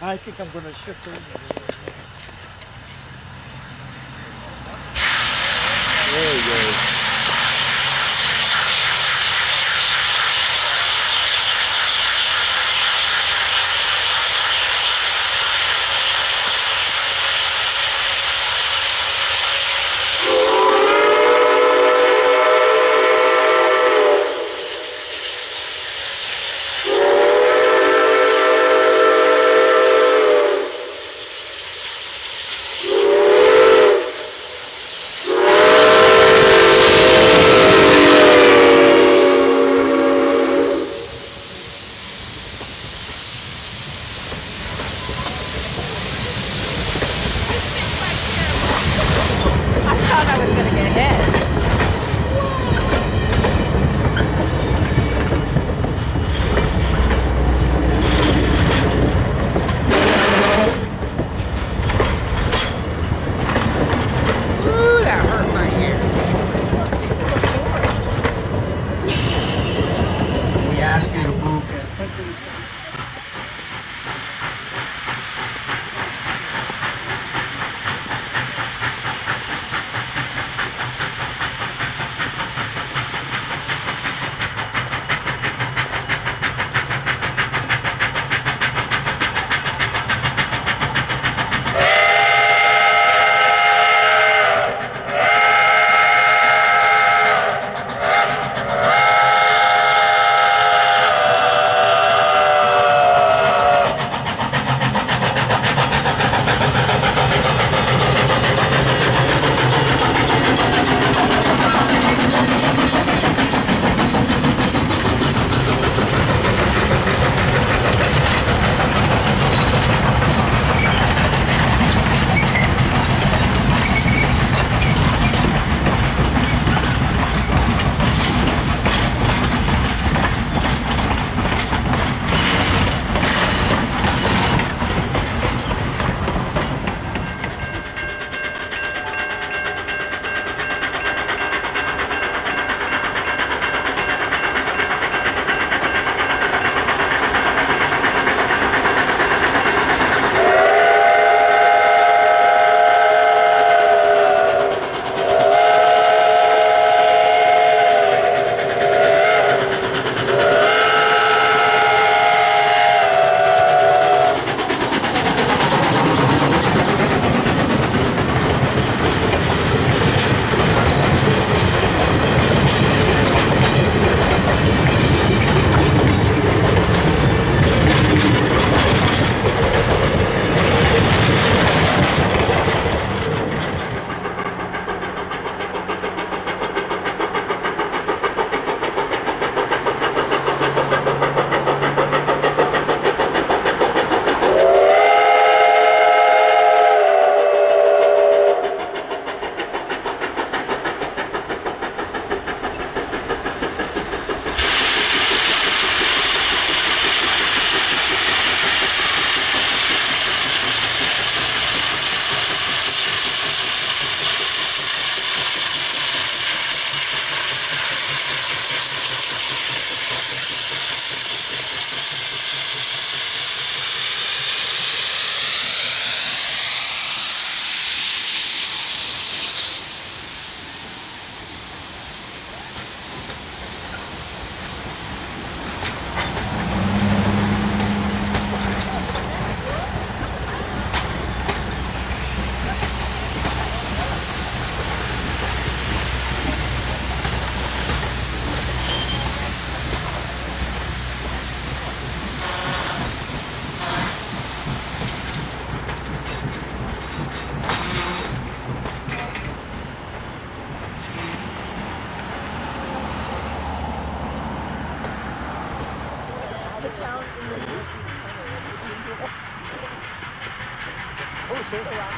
I think I'm gonna shift over. There you go. Oh, so.